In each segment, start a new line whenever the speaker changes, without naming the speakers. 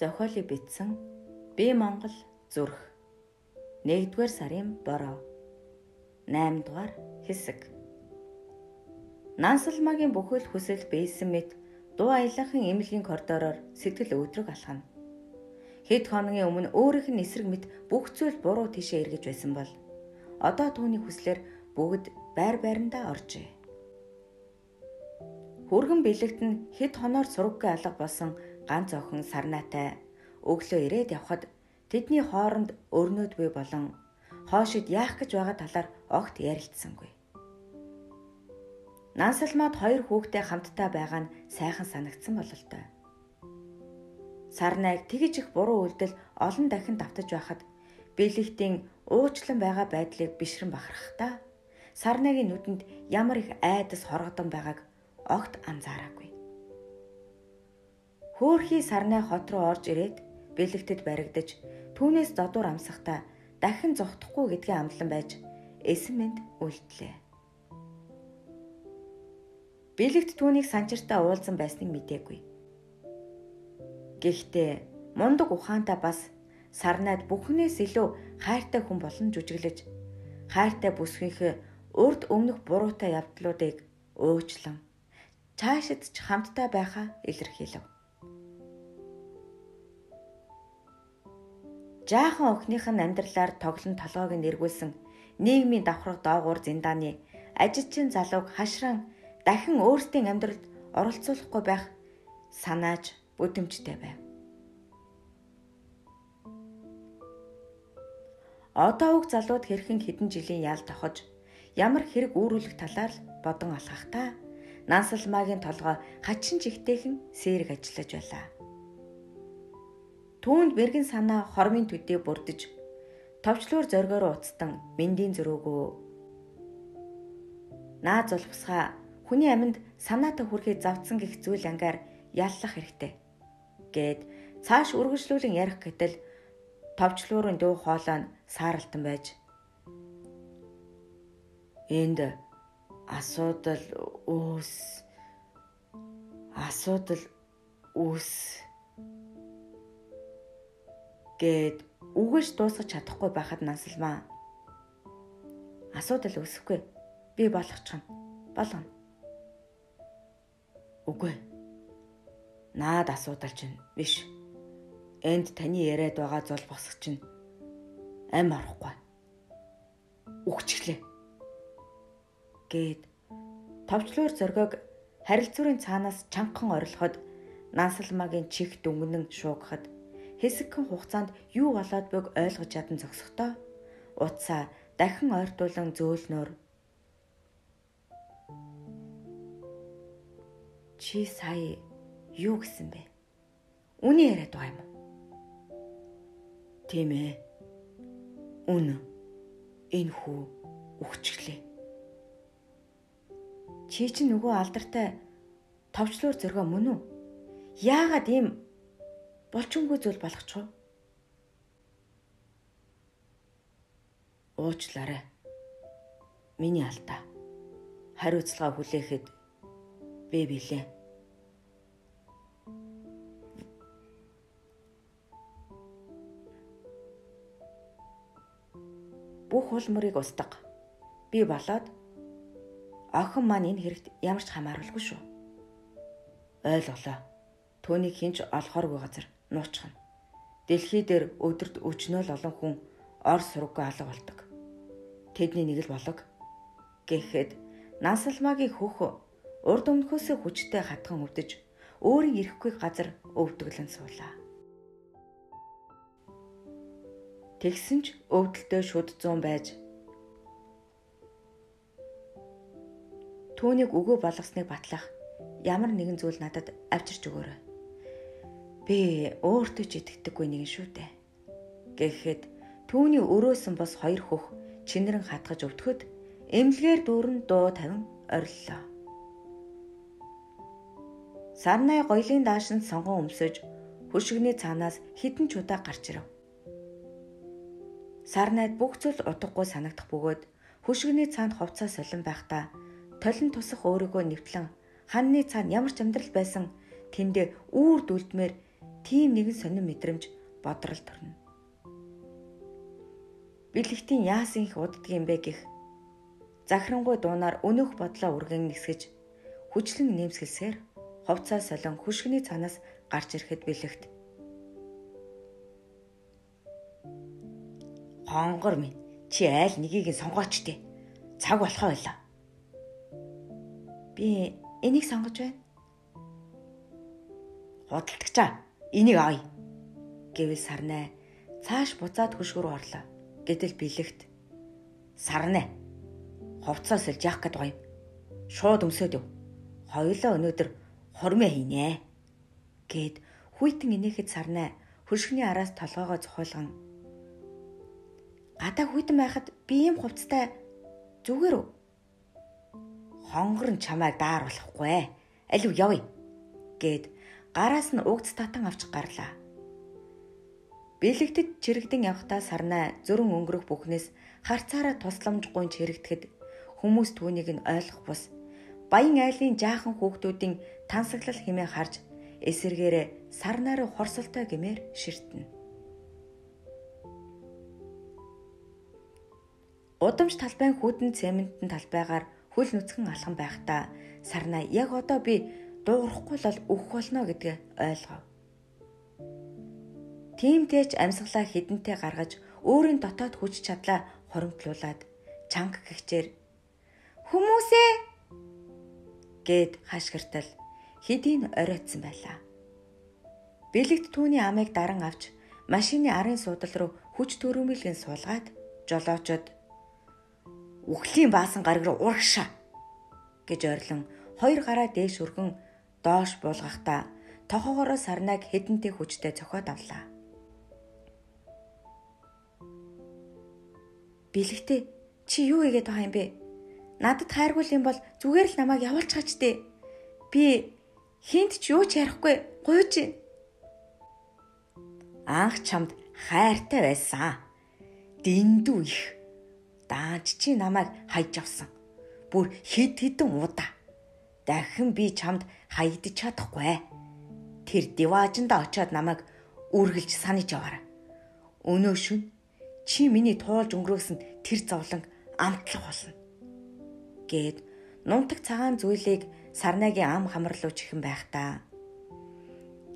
зохиолыг бичсэн Би Монгол зүрх 1-р сарын бороо 8 дугаар хэсэг Нансалмагийн бүхэл хүсэл бийсэн мэт дуу аялахын эмнэлгийн коридороор сэтгэл өөдрөг алхана. Хэд хоногийн өмнө өөрийнх нь эсрэг мэт бүх зүйл буруу тишээ эргэж байсан бол одоо түүний хүслээр бүгд байр байрандаа оржээ. Хүргэн бэлэгт нь хэд хоноор сураггүй алга болсон ганц охин сарнаатай өглөө ирээд явхад тэдний хооронд өрнөдгүй болон хоошид яах гэж байгаа талаар огт ярилцсангүй. Нансалмаад хоёр хүүхдээ хамтдаа байгаа нь сайхан санагдсан бололтой. Сарнайг тэгж их буруу үйлдэл олон дахин давтаж байхад бэлэгтийн уучлан байгаа байдлыг бишрэн бахархтаа Сарнайгийн нүдэнд ямар их айдас хоргодон байгааг огт анзаараагүй. Хөөхий Сарнай хот руу орж ирээд бэлэгтэд баригдаж түүнээс зодуур амсахдаа дахин зогтохгүй гэдгээ амлан байж эсэмэнд үлдлээ. Бэлэгт түүнийг санчиртаа уулзсан байсныг мэдээгүй. Гэхдээ мундаг ухаантай бас сарнаад бүхнээс илүү хайртай хүн болон жүжиглэж хайртай бүсгийнхээ урд өмнөх буруутай явдлуудыг өөчлөн цаашид ч хамтдаа байхаа илэрхийлв. Жаахан охиных нь амьдралаар тоглон толгойг нь эргүүлсэн нийгмийн давхрах доогуур зиндааны ажилчин залууг хашран дахин өөрсдийн амьдралд оролцуулахгүй байх санааж бүдэмжтэй байв. Одоо уг залууд хэрхэн хэдэн жилийн ял тохож ямар хэрэг үүрүүлэх талаар бодон алхахтаа Нансалмагийн толгой хачин жигтэйхэн сэрэг ажиллаж байлаа. Түүнд мэрэгэн санаа хормын төдий бүрдэж товчлуур зоргоор уцтан мэндийн зөрөөгөө наа зулхсгаа хүний аминд санаатай хүрэхэд завдсан гих зүйл ангаар яллах хэрэгтэй гэд цааш үргэлжлүүлэн ярих гэтэл товчлуурын дуу хоолой нь сааралтан байж. Энд асуудал үүс асуудал үүс гэд үгэж дуусгах чадахгүй байхад нансалмаа асуудал үүсэхгүй би болгочихно болгоно үгүй. Наад асуудал чинь биш. Энд таны яриад байгаа зол босох чинь ам орохгүй. Үгчглээ. Гээд товчлуур зөргөөг харилцуурын цаанаас чангахан орилоход Нансалмагийн чих дүнгнэн шуугахад хэсэгхэн хугацаанд юу болоод байг ойлгож чадан зогсохдоо утсаа дахин ойртуулан зөөлнөр чи сая юу гэсэн бэ? Үний яриад байгаа юм уу? Тийм ээ. Үн. Энэ хүү үхчихлээ. Чи чи нөгөө алдартай товчлуур зөргөө мөн үү? Яагаад ийм болчонгүй зүйл болгочих вэ? Уучлаарай. Миний алдаа. Хариуцлага хүлээхэд бэ билээ. бүх улмөрийг устгах. Би болоод охин маань энэ хэрэгт ямар ч хамааруулгүй шүү. Ойлголоо. Төвнийг хинч олохооргүй газар нууцхан. Дэлхий дээр өдөрт өчнөөл олон хүн ор сурггүй алга болдог. Тэдний нэг л болог. Гэхэд Нансалмагийн хөх урд өмнөхөөсөө хүчтэй хатхан өвдөж өөрийн ирэхгүй газар өвдөглөн суулаа. Тэгсэн ч өвдөлтөө шүд 100 байж түүнийг өгөө болгосныг батлах ямар нэгэн зүйл надад авчирч өгөөрэй. Би өөртөө ч итгэдэггүй нэгэн шүү дээ. Гэхдээ түүний өрөөсөн бос хоёр хөх чинэрэн хатгаж өвдөхөд эмнэлгээр дүүрэн дуу тавин ориллоо. Сарнай гоёлын даашин сонгон өмсөж хөшигний цаанаас хідэн чудаа гарч ирв. Сарнайд бүх зүйл утгагүй санагдах бөгөөд хөшгөний цаанд хувцас солон байхдаа толин тусах өөрийгөө нэвтлэн ханны цаанд ямар ч амьдрал байсан тэндээ үүр дүлдмээр тийм нэгэн сонин мэдрэмж бодрол төрнө. Бэлэгтийн яасан их уддаг юм бэ гэх захирангуй дуунаар өнөөх бодлоо үргэн нисгэж хүчлэн нэмсгэлсээр ховцоо солон хүшгний цанаас гарч ирэхэд бэлэгт. Хонгор минь чи айл нэгийг нь сонгооч тээ. Цаг болохоо байлаа. Би энийг сонгож байна. Худалдагчаа энийг авъя гэвэл сарнаа цааш буцаад хөшгөр орлоо. Гэтэл бэлэгт сарнаа ховцоос л яах гээд юм. Шууд өмсөд өв. Хоёулаа өнөөдөр хормоо хийнэ. Гэд хүйтэн инээхэд сарнаа хөршгний араас толгоогоо зохиолгон гадаа хүйтэн байхад би ийм хувцтай зүгээр үү? хонгор нь чамайг дааруулахгүй алив явъя гэд гараас нь угц татан авч гарлаа. Бэлэгдэд чирэгдэн явхдаа сарнаа зөрөн өнгөрөх бүхнээс харцаараа тусламжгүй чирэгдэхэд хүмүүс түүнийг нь ойлгох бус баян айлын жаахан хүүхдүүдийн тансаглал хэмээн харж эсэргээрээ сарнаараа хорсолтой гэмээр ширтэнэ. Удамж талбайн хүүтэн цементэн талбайгаар хөл нүцгэн алхан байхдаа сарнаа яг одоо би дуурахгүй л өөх болно гэдгээ ойлгов. Тимтэйч амьсгалаа хідэнтэй гаргаж өөрийн дотоод хүч чадлаа хоримтлуулад чанга гихчээр хүмүүсээ гэд хашгиртал хэдийн оройтсан байлаа. Бэлэгт түүний амыг даран авч машины арын суудал руу хүч төрөмөлгөн суулгаад жолоочод үхлийн баасан гараг руу урагшаа гэж ойрлон хоёр гараа дээш өргөн доош буулгахдаа тохоогоороо сарнаг хэдэнтэй хүчтэй цохоод авлаа. Бэлэгтээ чи юу хийгээд байгаа юм бэ? Надад хайргуул юм бол зүгээр л намайг явуулчихаач дээ. Би хинт ч юу ч ярихгүй гуйж. Анх чамд хайртай байсан. Дэндүү их дааж чи намайг хайж авсан. Бүр хэд хэдэн удаа. Дахин би чамд хаягдчих чадахгүй. Тэр диваажинда очиод намайг үргэлж санаж яваарай. Өнөө шүн чи миний туулж өнгөрөөсөн тэр зовлон амтлах болно. Гэд нунтаг цагаан зүйлийг сарнагийн ам хамарлуу чихэн байхдаа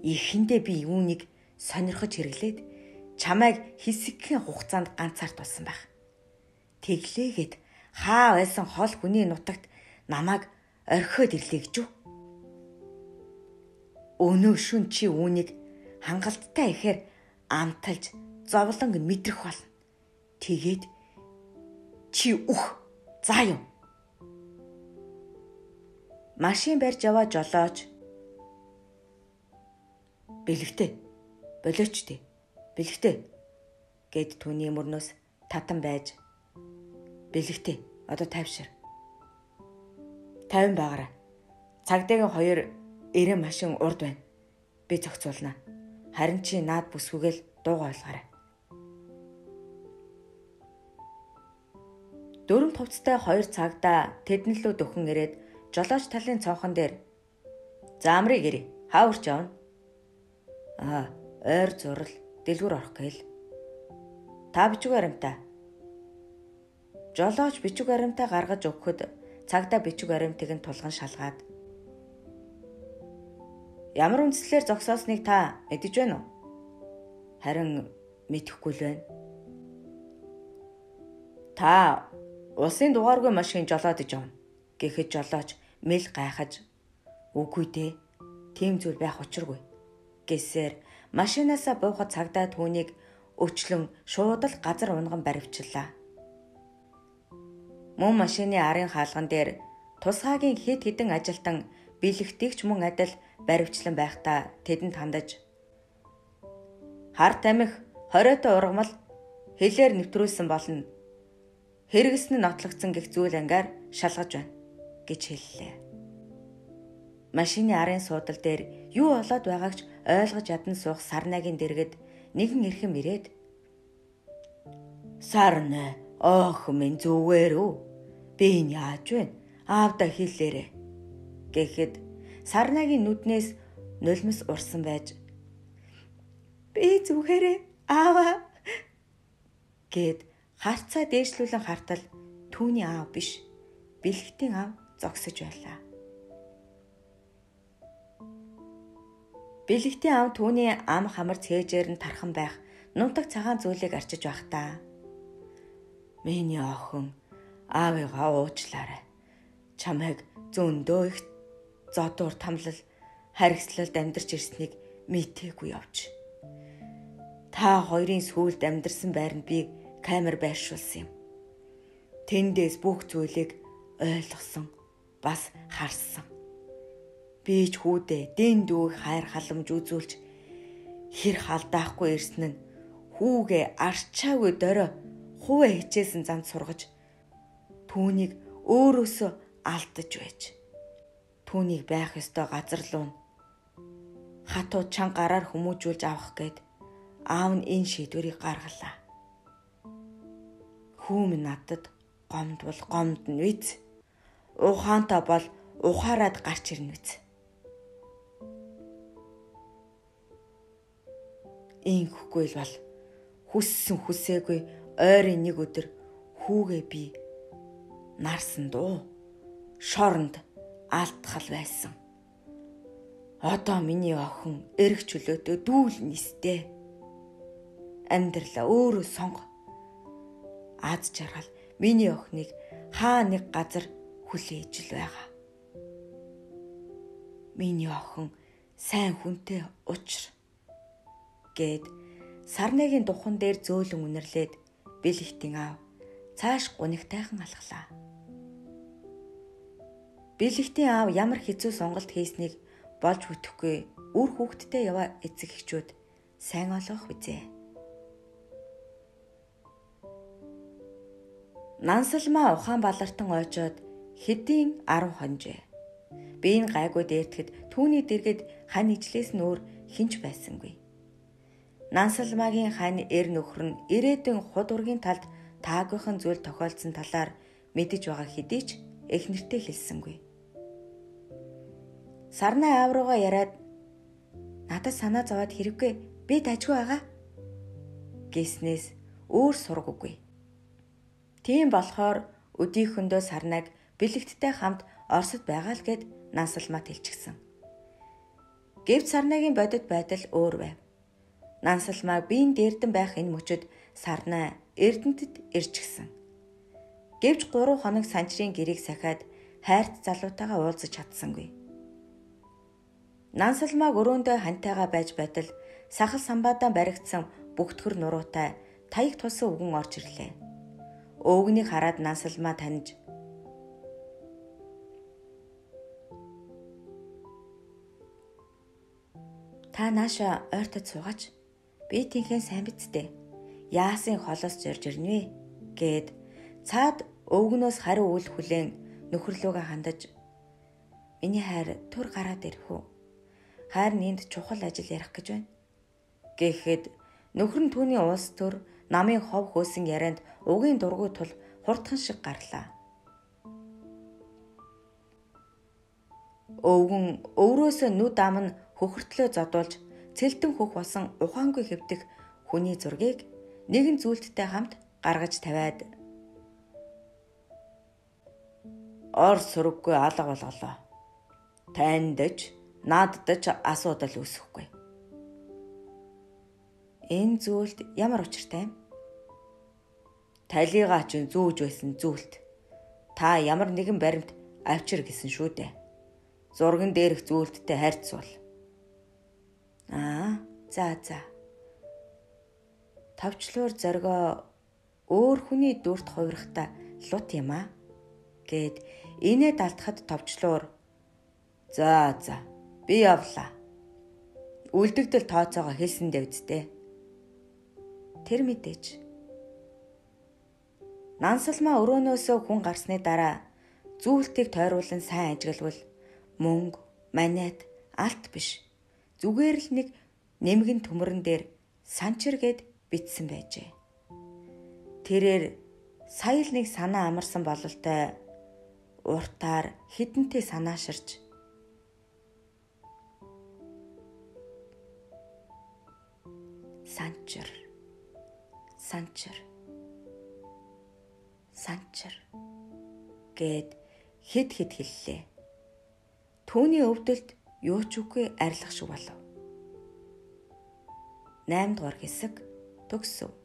ихэндээ би юуныг сонирхож хэрэглээд чамайг хэсэгхэн хугацаанд ганцаар тулсан байх тэглээгээд хаа байсан хол хүний нутагт намайг орхиод ирлээ гэж үү? Өнөө шүн чи үүнийг хангалттай ихээр амталж зовлонг мэдрэх болно. Тэгээд чи үх заа юу? Машин барьж яваа жолооч бэлэгтэй болооч дээ бэлэгтэй гэд түүний мөрнөөс татан байж бэлэгтэй. Одоо тайвшир. 50 байгаарай. Цагдаагийн хоёр эрен машин урд байна. Би зохицуулна. Харин чи наад бүсгүйгээл дууга ойлгоорой. Дөрөв товцтой хоёр цагдаа тэдэн лөө дөхөн ирээд жолооч талын цонхон дээр заамрыг ирээ. Хаа урч явна? Аа, ойр зурал дэлгүр орох гээл. Та бичиг баримтаа Жолооч бичиг баримтаа гаргаж өгөхөд цагдаа бичиг баримтыг нь тулган шалгаад Ямар үндслээр зогсоосныг та мэдэж байна уу? Харин мэдэхгүй л байна. Та улсын дугааргүй машин жолоод иж явна. Гэхэд жолооч мэл гайхаж үгүй дээ. Тийм зүйл байх учиргүй. Гэсээр машинаасаа буухад цагдаа түүнийг өчлөн шууд л газар унган баривчлаа мөн машины арын хаалган дээр тусгаагийн хэд хэдэн ажилтан бэлэгтгч мөн адил баривчлан байхдаа тэдэнд хандаж хар тамих хориотой ургамал хэлээр нэвтрүүлсэн болно. Хэрэгс нь нотлогдсон гих зүйл ангаар шалгаж байна гэж хэллээ. Машины арын суудал дээр юу болоод байгаагч ойлгож ядан суух Сарнагийн дэргэд нэгэн эрхэм ирээд Сарна Ох минь зүгээр үү? Би энэ яаж вэ? Аавда хэлээрэ. Гэхэд Сарнагийн нүднээс нулимс урсан байж Би зүгээрээ аава гэд харцаа дээшлүүлэн хартал түүний аав биш бэлгтийн аав зогсож байлаа. Бэлгтийн аав түүний ам хамар цээжээр нь тархан байх нунтаг цагаан зүйлийг арчиж байхдаа Миний охин аавыгаа уучлаарай. Чамайг зөндөө их зодуур тамлал харгислалд амьдарч ирснийг мэдээгүй явж. Та хоёрын сүулт амьдарсан байранд би камер байршуулсан юм. Тэндээс бүх зүйлийг ойлгосон бас харсан. Би ч хүүдээ дэн дүүг хайр халамж үзүүлж хэр халдаахгүй ирсэн нь хүүгээ арчаагүй дөрөө хуваа хичээсэн занд сургаж түүнийг өөрөөсөө алдаж байж түүнийг байх ёстой газар руу хатуу чанга гараар хүмүүжүүлж авах гээд аав нь энэ шийдвэрийг гаргалаа. Хүүм надад гомд бол гомд нь үз. Ухаантай бол ухаарад гарч ирнэ үз. Инхгүй л бол хүссэн хүсээгүй ойрын нэг өдөр хүүгээ би нарсан дуу шоронд алдхал байсан. Одоо миний охин эрг чөлөөтэй дүүл нистэй амьдралаа өөрөө сонго. Аз жаргал миний охиныг хаа нэг газар хүлээж л байгаа. Миний охин сайн хүнтэй учр гэд сарныгийн духан дээр зөөлөн үнэрлээд бэлэгтийн аав цааш гунигтайхан алхлаа. Бэлэгтийн аав ямар хэцүү сонголт хийснийг болж бүтэхгүй үр хүүхдтэй яваа эцэг эхчүүд сайн олох үзээ. Нансалмаа ухаан балартан ойчоод хэдийн 10 хонжээ. Биеийн гайгүй дээртэхэд түүний дэргэд хань ижлээс өөр хинч байсангүй. Нансалмаагийн хань эр нөхөр нь ирээдүйн худ ургийн талд таагүйхан зүйл тохиолдсон талаар мэдэж байгаа хэдий ч их нэртэй хэлсэнгүй. Сарнаа аав руугаа яриад надад санаа зовоод хэрэггүй би дажгүй байгаа гэснээс өөр сургаггүй. Тийм болохоор өдийхөндөө сарнаг бэлэгттэй хамт Оросд байгаа л гэд нансалмат хэлчихсэн. Гэвч сарнагийн бодит байдал өөр байв. Нансалмаа биеийн дээрдэн байх энэ мөчөд сарнаа Эрдэнэтэд ирчихсэн. Гэвч 3 хоног санчрын гэрийг сахиад хайрт залуутайгаа уулзаж чадсангүй. Нансалмааг өрөөндөө хантайгаа байж байтал сахал самбаадаа баригдсан бүгтгэр нуруутай таяг тусан үгэн орж ирлээ өвгнийг хараад нансалмаа таньж Та нааша ойртод суугач. Би тэнхэн сайн бицтэй. Яасын холоос зорж ирнэ гэд цаад өвгнөөс хариу үйл хүлээн нөхөрлөөгөө хандаж миний хайр төр гараад ирэх үү? Хайр нэнд чухал ажил ярих гэж байна. Гэхэд нөхөр нь түүний уус төр намын хов хөөсөн ярианд угийн дургүй тул хурдхан шиг гарлаа. Өвгөн өврөөсөө нүд ам нь хөхөртлөө зодуулж цэлтэн хөх болсон ухаангүй хэвдэх хүний зургийг нэгэн зүйлттэй хамт гаргаж тавиад ор сүрэггүй алга болголоо. Тандж, наддаж асуудал үүсэхгүй. Энэ зүйлд ямар учиртай юм? талигаа ч зүүж байсан зүйлт та ямар нэгэн баримт авчир гэсэн шүү дээ. Зурган дээрх зүйлттэй харьцуул. Аа, за за. Тавчлуур зоргоо өөр хүний дүрт хувирахта лут юм аа гэд инээ далтахад товчлуур за за би явлаа. Үлдэгдэл тооцоогоо хэлсэн дээ үсттэй. Тэр мэдээж Нансалмаа өрөөнөөсөө хүн гарсны дараа зүйлтийг тойруулан сайн ажиглавал мөнгө, манайт, алт биш. Зүгээр л нэг нэмгэн төмөрөн дээр санчир гэд бичсэн байжээ. Тэрээр сая л нэг санаа амарсан бололтой уртаар хідэнтэй санааширч Санчир. Санчир. Санчир гэд хэд хэд хэллээ. Төвний өвдөлт юу ч үгүй арилах шиг болов. 8 дугаар хэсэг төгсөв.